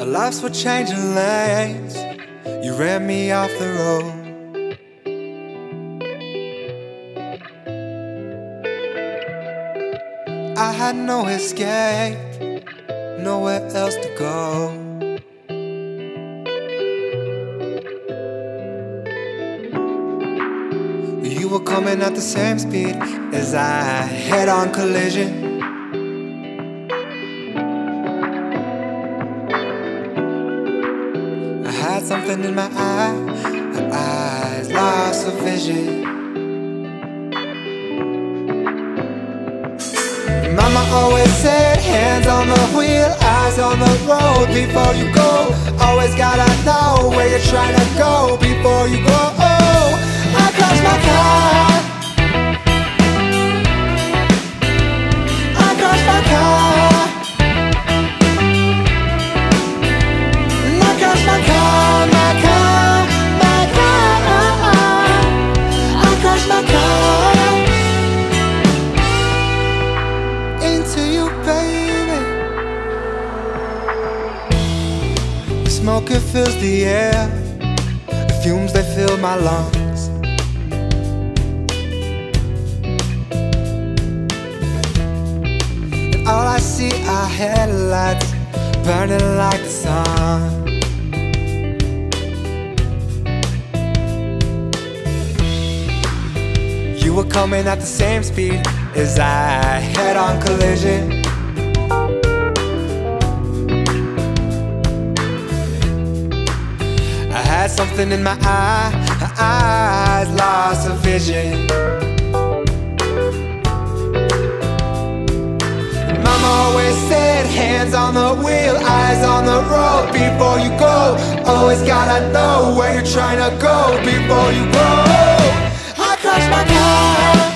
Our lives were changing lanes. You ran me off the road. I had no escape, nowhere else to go. You were coming at the same speed as I head on collision. I had something in my eye, my eyes lost of vision. Mama always said, hands on the wheel, eyes on the road before you go. Always gotta know where you're trying to go before you go. Smoke it fills the air, the fumes they fill my lungs. See are headlights burning like the sun. You were coming at the same speed as I head on collision. I had something in my eye, eyes lost of vision. Always said, hands on the wheel, eyes on the road before you go. Always gotta know where you're trying to go before you go. I crashed my car.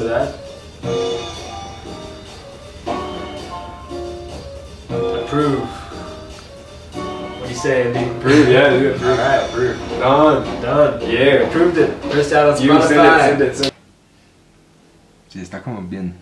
I would that. Approve. What do you say, Andy? Approve, yeah, dude. Approve. Alright. Approve. Done. Done. Yeah. Approved it. First out on You Spotify. send it, send it, send it. Sí, está como bien.